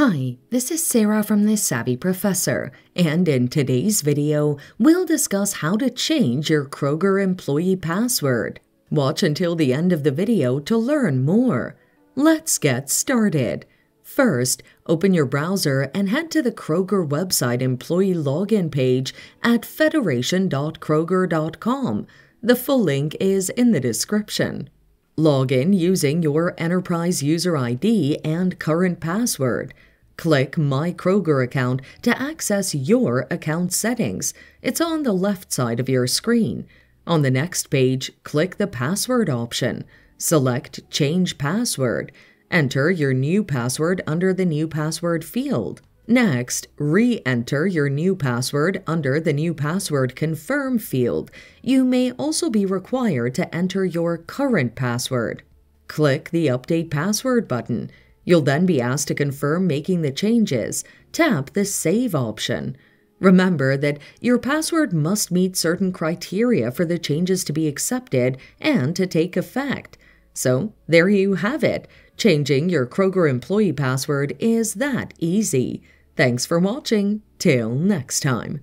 Hi, this is Sarah from The Savvy Professor, and in today's video, we'll discuss how to change your Kroger employee password. Watch until the end of the video to learn more. Let's get started. First, open your browser and head to the Kroger website employee login page at federation.kroger.com. The full link is in the description. Log in using your enterprise user ID and current password. Click My Kroger account to access your account settings. It's on the left side of your screen. On the next page, click the Password option. Select Change Password. Enter your new password under the New Password field. Next, re-enter your new password under the New Password Confirm field. You may also be required to enter your current password. Click the Update Password button. You'll then be asked to confirm making the changes. Tap the Save option. Remember that your password must meet certain criteria for the changes to be accepted and to take effect. So, there you have it. Changing your Kroger employee password is that easy. Thanks for watching. Till next time.